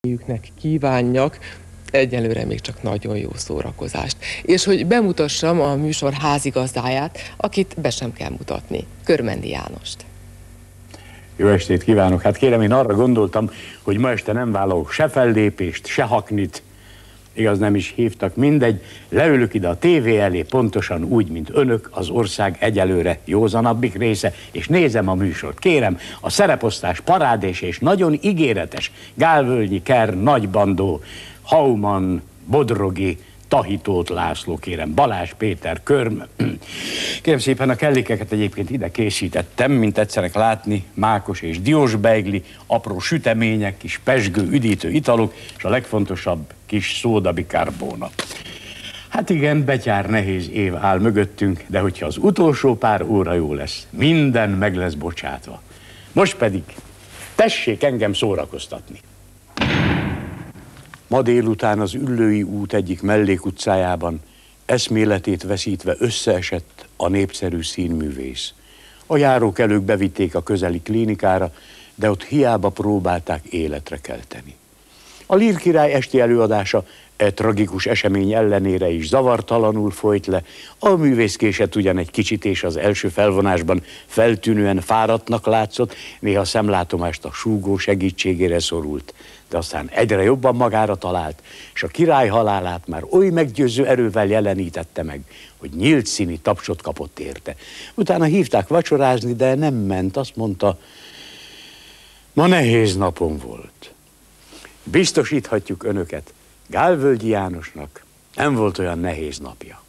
valamennyiüknek kívánjak egyelőre még csak nagyon jó szórakozást. És hogy bemutassam a műsor házigazdáját, akit be sem kell mutatni, Körmendi Jánost. Jó estét kívánok! Hát kérem, én arra gondoltam, hogy ma este nem vállalok se fellépést, se haknit, igaz nem is hívtak, mindegy, leülök ide a tévé elé pontosan úgy, mint önök, az ország egyelőre józanabbik része, és nézem a műsort. Kérem, a szereposztás parádés és nagyon ígéretes Gálvölgyi Ker nagybandó, Hauman, Bodrogi, Tahitót László, kérem, Balázs Péter, Körm. Kérem szépen, a kellékeket egyébként ide készítettem, mint tetszenek látni, mákos és diós beigli, apró sütemények, kis pesgő, üdítő italok, és a legfontosabb kis szódabikarbóna. Hát igen, betyár nehéz év áll mögöttünk, de hogyha az utolsó pár óra jó lesz, minden meg lesz bocsátva. Most pedig tessék engem szórakoztatni. Ma délután az Üllői út egyik mellékutcájában eszméletét veszítve összeesett a népszerű színművész. A járókelők bevitték a közeli klinikára, de ott hiába próbálták életre kelteni. A Lír király esti előadása e tragikus esemény ellenére is zavartalanul folyt le, a művészkéset ugyan egy kicsit és az első felvonásban feltűnően fáradtnak látszott, néha szemlátomást a súgó segítségére szorult, de aztán egyre jobban magára talált, és a király halálát már oly meggyőző erővel jelenítette meg, hogy nyílt színi tapsot kapott érte. Utána hívták vacsorázni, de nem ment, azt mondta, ma nehéz napom volt. Biztosíthatjuk önöket, Gálvölgyi Jánosnak nem volt olyan nehéz napja.